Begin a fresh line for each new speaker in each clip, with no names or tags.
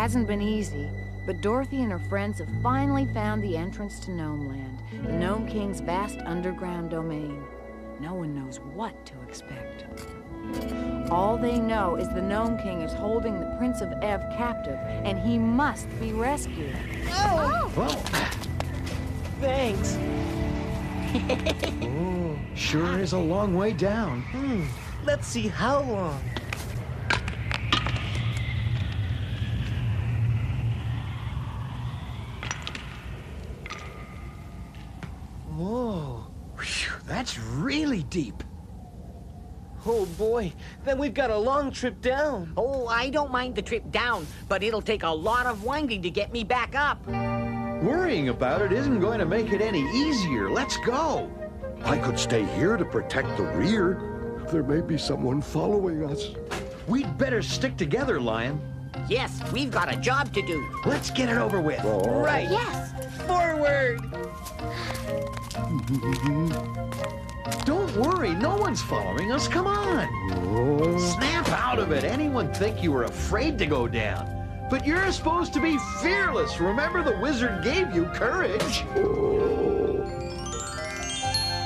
Well, it hasn't been easy, but Dorothy and her friends have finally found the entrance to Nomeland, the Nome King's vast underground domain. No one knows what to expect. All they know is the Nome King is holding the Prince of Ev captive, and he must be rescued.
Oh!
Well,
Thanks.
sure is a long way down.
Hmm. Let's see how long. Whoa.
Phew, that's really deep.
Oh boy. Then we've got a long trip down.
Oh, I don't mind the trip down, but it'll take a lot of winding to get me back up.
Worrying about it isn't going to make it any easier. Let's go.
I could stay here to protect the rear. There may be someone following us.
We'd better stick together, Lion.
Yes, we've got a job to do.
Let's get it over with.
Right.
Yes.
Forward.
Don't worry, no one's following us. Come on. Snap out of it. Anyone think you were afraid to go down? But you're supposed to be fearless. Remember, the wizard gave you courage.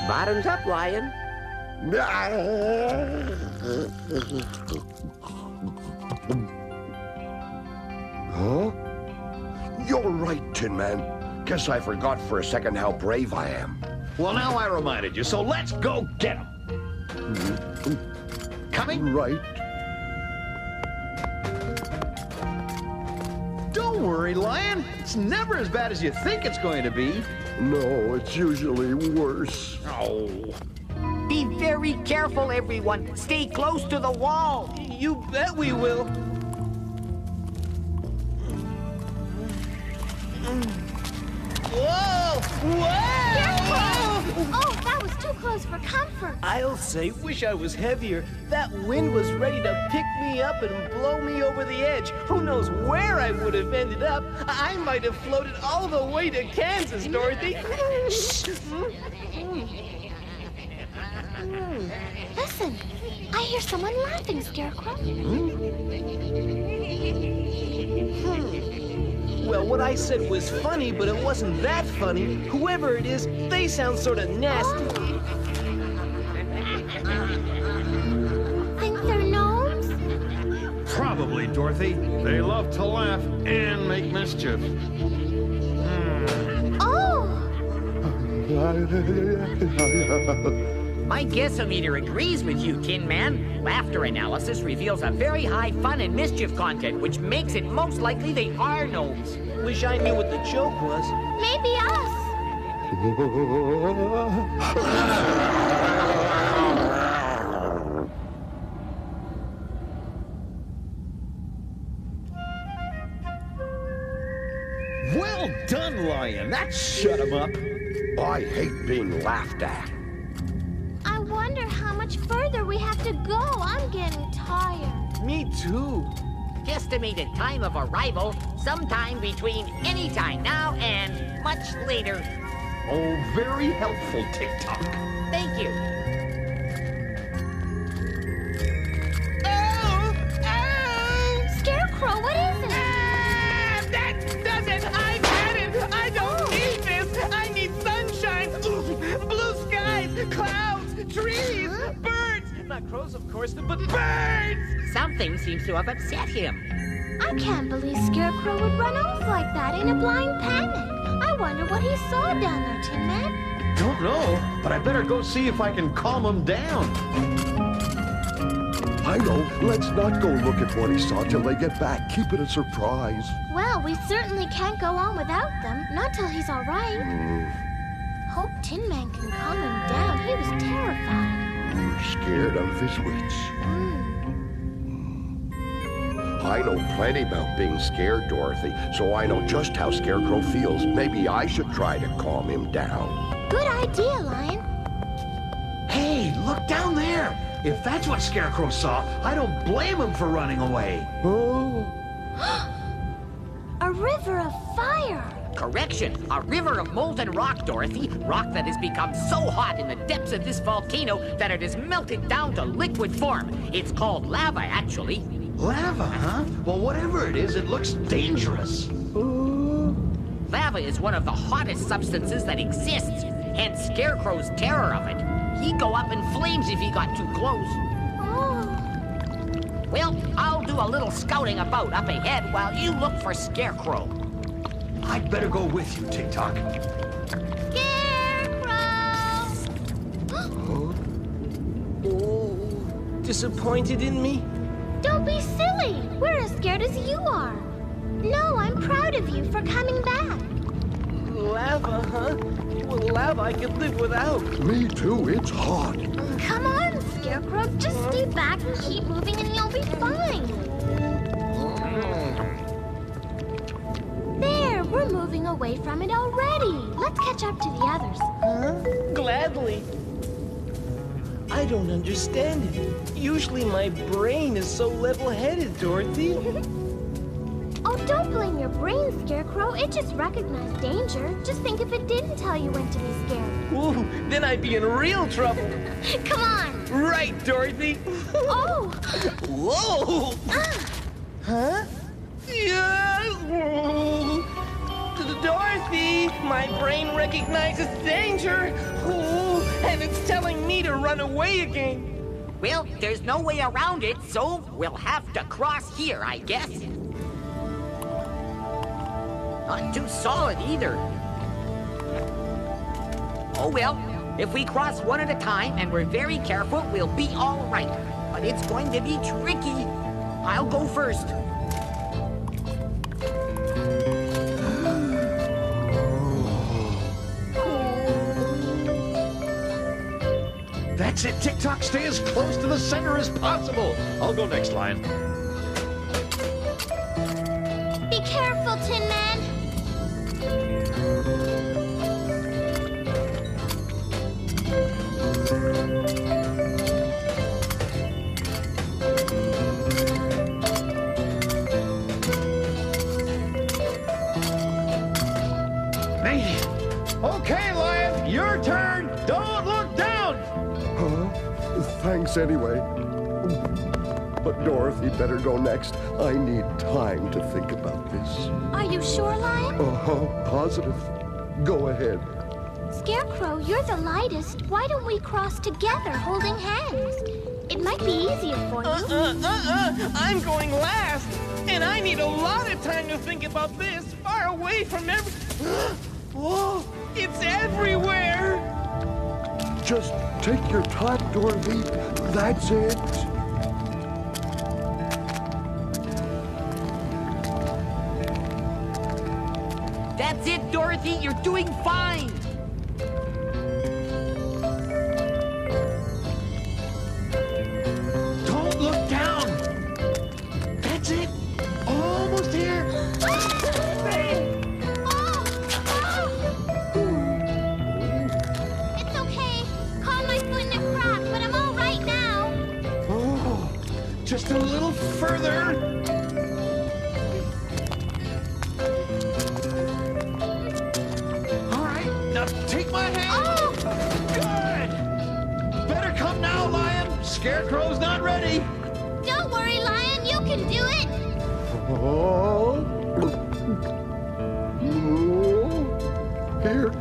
Bottoms up, Lion.
Huh? You're right, Tin Man. Guess I forgot for a second how brave I am.
Well, now I reminded you, so let's go get him. Mm-hmm. Coming?
Right.
Don't worry, Lion. It's never as bad as you think it's going to be.
No, it's usually worse.
Oh.
Be very careful, everyone. Stay close to the wall.
You bet we will. Whoa! Whoa!
Oh, that was too close for comfort.
I'll say, wish I was heavier. That wind was ready to pick me up and blow me over the edge. Who knows where I would have ended up? I might have floated all the way to Kansas, Dorothy. Hmm. Hmm.
Listen, I hear someone laughing, Scarecrow. Hmm?
Well, what I said was funny, but it wasn't that funny. Whoever it is, they sound sort of nasty.
Think they're nomes?
Probably, Dorothy. They love to laugh and make mischief.
Oh!
My guessometer agrees with you, Tin Man. Laughter analysis reveals a very high fun and mischief content, which makes it most likely they are nomes.
Wish I knew what the joke was.
Maybe us.
Well done, Lion. That shut him up.
I hate being laughed at.
I wonder how much further we have to go. I'm getting tired.
Me too.
Guesstimated time of arrival, sometime between any time now and much later.
Oh, very helpful, Tik-Tok.
Thank you.
Oh! Oh!
Scarecrow, what is it?
Ah, that does it! I've had it! I don't need this! I need sunshine! Blue skies! Clouds! Trees! Birds! Not crows, of course, but birds!
Something seems to have upset him.
I can't believe Scarecrow would run off like that in a blind panic. I wonder what he saw down there, Tin Man.
Don't know, but I better go see if I can calm him down.
I know. Let's not go look at what he saw till they get back. Keep it a surprise.
Well, we certainly can't go on without them. Not till he's all right. Hope Tin Man can calm him down. He was terrified.
Scared out of his wits.
Hmm.
I know plenty about being scared, Dorothy, so I know just how Scarecrow feels. Maybe I should try to calm him down.
Good idea, Lion.
Hey, look down there. If that's what Scarecrow saw, I don't blame him for running away.
Oh.
A river of fire.
Correction, a river of molten rock, Dorothy. Rock that has become so hot in the depths of this volcano that it has melted down to liquid form. It's called lava, actually.
Lava, huh? Well, whatever it is, it looks dangerous.
Lava is one of the hottest substances that exists, hence Scarecrow's terror of it. He'd go up in flames if he got too close.
Oh,
Well, I'll do a little scouting about up ahead while you look for Scarecrow.
I'd better go with you, Tik-Tok.
Scarecrow!
Oh, disappointed in me?
Don't be silly. We're as scared as you are. No, I'm proud of you for coming back.
Lava, huh? Well, lava I could live without.
Me too, it's hot.
Come on, Scarecrow. Just stay back and keep moving and you'll be fine. There, we're moving away from it already. Let's catch up to the others.
Huh? Gladly. I don't understand it. Usually my brain is so level-headed, Dorothy.
Oh, don't blame your brain, Scarecrow. It just recognized danger. Just think if it didn't tell you when to be scared.
Ooh, then I'd be in real trouble.
Come on.
Right, Dorothy.
Oh,
Whoa! Ah. Huh? Yeah. Dorothy, my brain recognizes danger. Ooh, and it's telling me to run away again.
Well, there's no way around it, so we'll have to cross here, I guess. Not too solid either. Oh well, if we cross one at a time and we're very careful, we'll be all right. But it's going to be tricky. I'll go first.
That's it, Tik-Tok. Stay as close to the center as possible. I'll go next, Lion.
Thanks anyway. But Dorothy better go next. I need time to think about this.
Are you sure, Lion?
Uh-huh, positive. Go ahead.
Scarecrow, you're the lightest. Why don't we cross together, holding hands? It might be easier for you.
Uh, uh, uh, I'm going last. And I need a lot of time to think about this, far away from every... Whoa, it's everywhere.
Just take your time, Dorothy. That's it.
That's it, Dorothy. You're doing fine.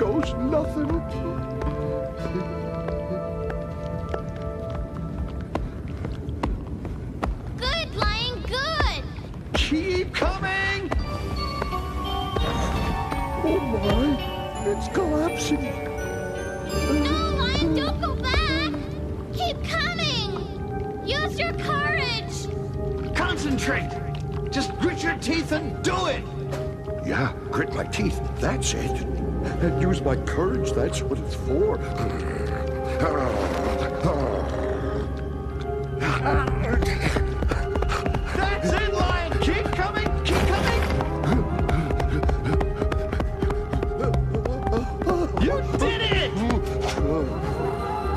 Goes nothing.
Good, Lion, good.
Keep coming.
Oh my, it's collapsing.
No, Lion, don't go back. Keep coming. Use your courage.
Concentrate. Just grit your teeth and do it.
Yeah, grit my teeth, that's it. And use my courage, that's what it's for.
That's it, Lion. Keep coming. Keep coming. You did it.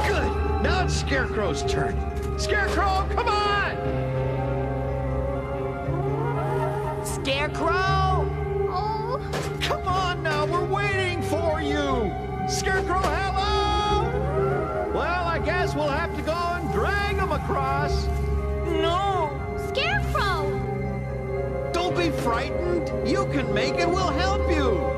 Good. Now it's Scarecrow's turn. Scarecrow, come on.
Scarecrow!
Drag him across.
No.
Scarecrow.
frightened? You can make it. We'll help you.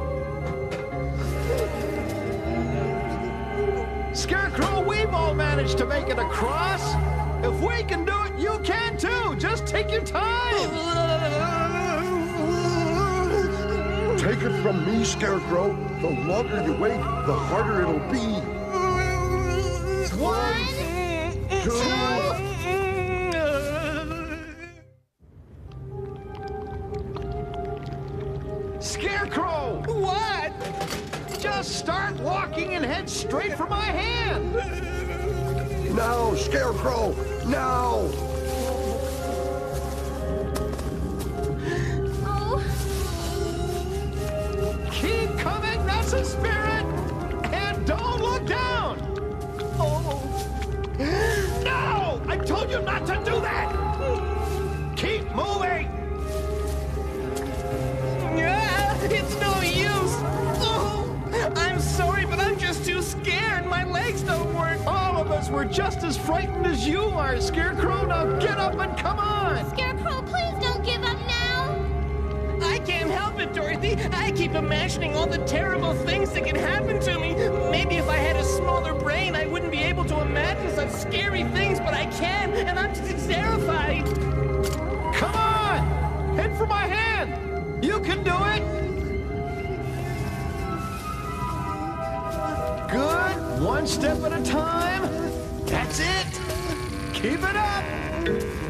Scarecrow, we've all managed to make it across. If we can do it, you can too. Just take your time.
Take it from me, Scarecrow. The longer you wait, the harder it'll be.
One,
Two.
All of us were just as frightened as you are, Scarecrow. Now get up and come on.
Scarecrow, please don't give up now.
I can't help it, Dorothy. I keep imagining all the terrible things that can happen to me. Maybe if I had a smaller brain, I wouldn't be able to imagine such scary things, but I can, and I'm just terrified.
Come on. Head for my hand. You can do it. Good. One step at a time. That's it. Keep it up.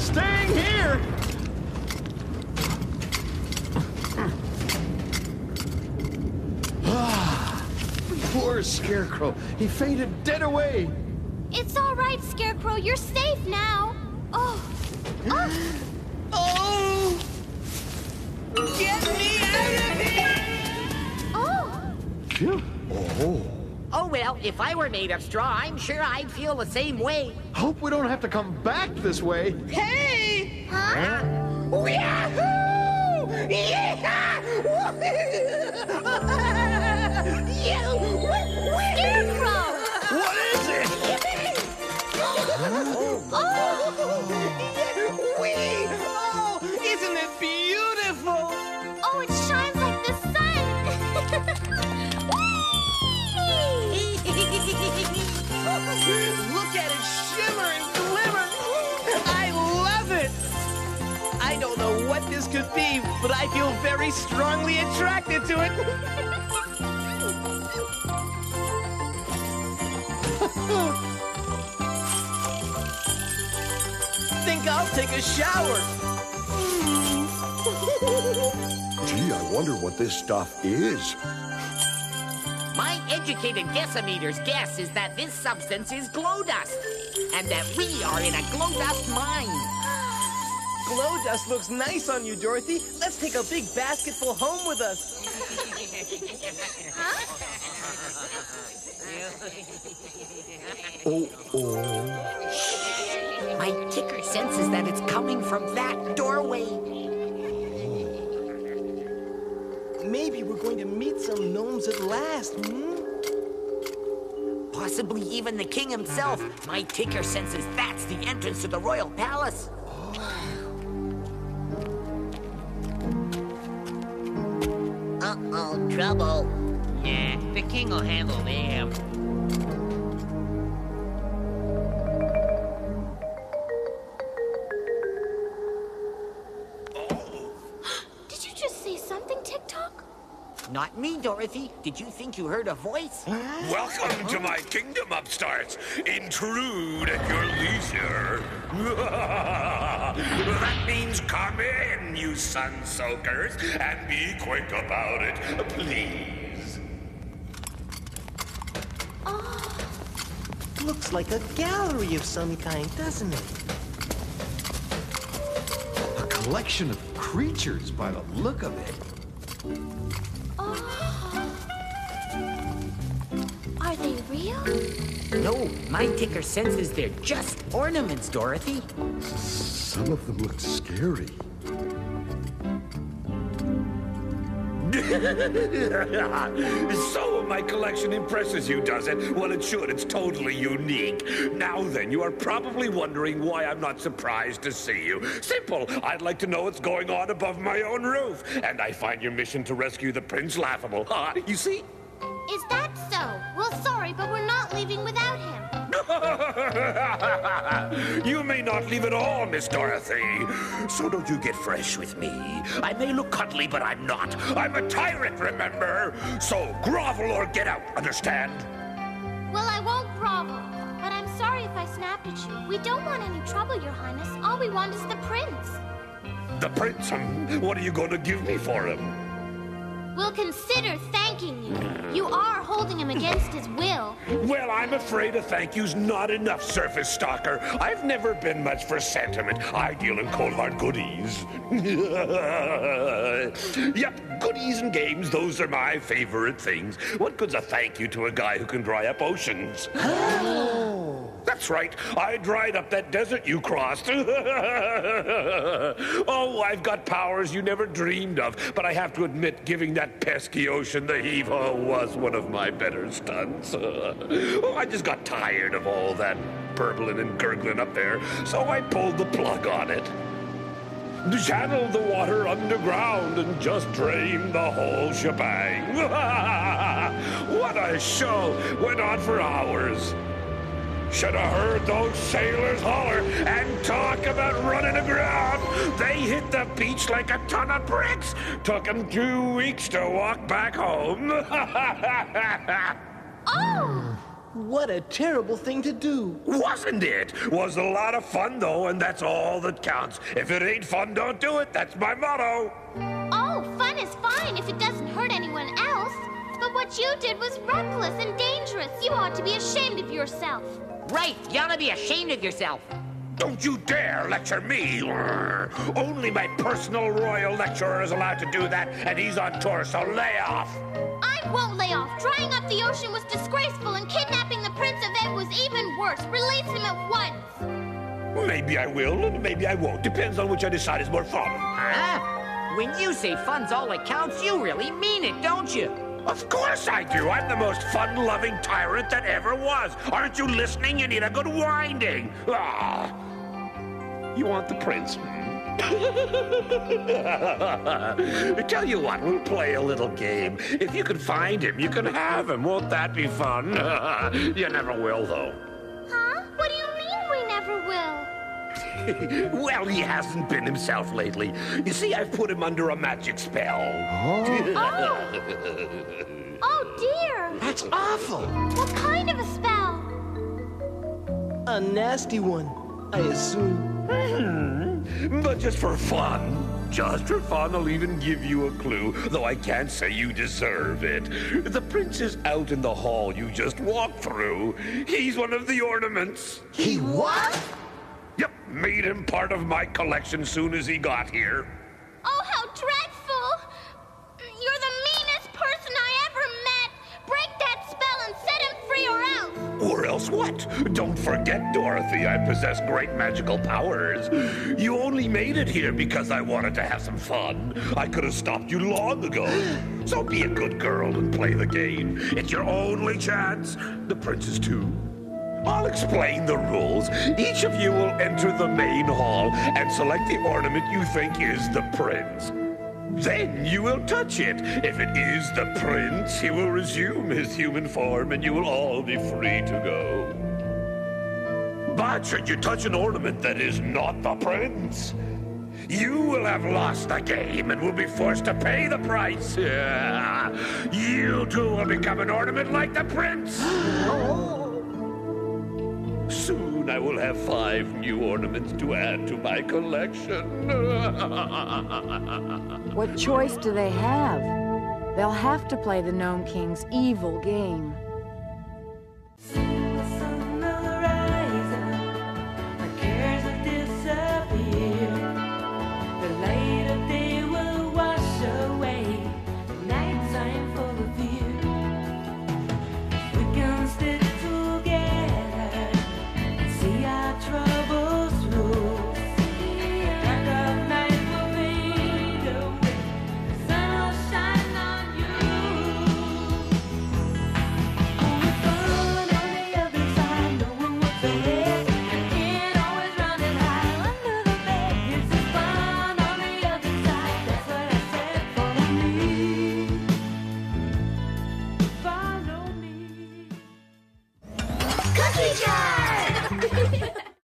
Not staying here. Ah, Poor Scarecrow. He fainted dead away.
It's all right, Scarecrow. You're safe now. Oh. Oh.
Oh! Get me out of here!
Oh.
Phew.
Oh
well, if I were made of straw, I'm sure I'd feel the same way.
Hope we don't have to come back this way.
Hey!
Huh?
Yahoo! Yeah!
Scarecrow!
could be, but I feel very strongly attracted to it. Think I'll take a shower.
gee, I wonder what this stuff is.
My educated guessometer's guess is that this substance is glow dust, and that we are in a glow dust mine.
Glow dust looks nice on you, Dorothy. Let's take a big basketful home with us. huh?
Oh, oh.
My ticker senses that it's coming from that doorway.
Maybe we're going to meet some nomes at last, hmm?
Possibly even the king himself. My ticker senses that's the entrance to the royal palace. Uh-oh, trouble. Yeah, the king will handle them. Dorothy. Did you think you heard a voice?
Welcome to my kingdom, upstarts. Intrude at your leisure. that means come in, you sun soakers, and be quick about it, please.
Ah, looks like a gallery of some kind, doesn't it?
A collection of creatures by the look of it. Ah.
Are they real?
No, my ticker senses they're just ornaments, Dorothy.
Some of them look scary.
so my collection impresses you, does it? Well, it should. It's totally unique. Now then, you are probably wondering why I'm not surprised to see you. Simple. I'd like to know what's going on above my own roof. And I find your mission to rescue the prince laughable. You see?
Is that so? Well, sorry, but we're not leaving without him.
you may not leave at all, Miss Dorothy. So don't you get fresh with me. I may look cuddly, but I'm not. I'm a tyrant, remember? So grovel or get out, understand?
Well, I won't grovel. But I'm sorry if I snapped at you. We don't want any trouble, Your Highness. All we want is the prince.
The prince? What are you going to give me for him?
We'll consider thanking you. You are holding him against his will.
Well, I'm afraid a thank you's not enough, Surface Stalker. I've never been much for sentiment. I deal in cold hard goodies. yep, goodies and games, those are my favorite things. What good's a thank you to a guy who can dry up oceans? Oh. That's right. I dried up that desert you crossed. oh, I've got powers you never dreamed of. But I have to admit, giving that pesky ocean the heave-ho was one of my better stunts. oh, I just got tired of all that burbling and gurgling up there, so I pulled the plug on it. Channeled the water underground and just drained the whole shebang. what a show! Went on for hours. Should have heard those sailors holler and talk about running aground. They hit the beach like a ton of bricks. Took them two weeks to walk back home.
Oh!
What a terrible thing to do.
Wasn't it? Was a lot of fun though, and that's all that counts. If it ain't fun, don't do it. That's my motto.
Oh, fun is fine if it doesn't hurt anyone else. But what you did was reckless and dangerous. You ought to be ashamed of yourself.
Right, you ought to be ashamed of yourself.
Don't you dare lecture me! Only my personal royal lecturer is allowed to do that, and he's on tour, so lay off!
I won't lay off. Drying up the ocean was disgraceful, and kidnapping the Prince of Ev was even worse. Release him at once.
Maybe I will, and maybe I won't. Depends on which I decide is more fun.
Huh? When you say fun's all that counts, you really mean it, don't you?
Of course I do. I'm the most fun-loving tyrant that ever was. Aren't you listening? You need a good winding. Ah. You want the prince? Tell you what, we'll play a little game. If you can find him, you can have him. Won't that be fun? you never will, though.
Huh? What do you mean we never will?
well, he hasn't been himself lately. You see, I've put him under a magic spell.
Oh oh. oh dear!
That's awful.
What kind of a spell?
A nasty one, I assume. Hmm.
But just for fun. Just for fun, I'll even give you a clue, though I can't say you deserve it. The prince is out in the hall you just walked through. He's one of the ornaments.
He what?
Yep, made him part of my collection soon as he got here.
Oh, how dreadful! You're the meanest person I ever met! Break that spell and set him free or else!
Or else what? Don't forget, Dorothy, I possess great magical powers. You only made it here because I wanted to have some fun. I could have stopped you long ago. So be a good girl and play the game. It's your only chance. The princess, too. I'll explain the rules. Each of you will enter the main hall and select the ornament you think is the prince. Then you will touch it. If it is the prince, he will resume his human form and you will all be free to go. But should you touch an ornament that is not the prince, you will have lost the game and will be forced to pay the price. You too will become an ornament like the prince. Oh. Soon I will have five new ornaments to add to my collection.
What choice do they have? They'll have to play the Nome King's evil game.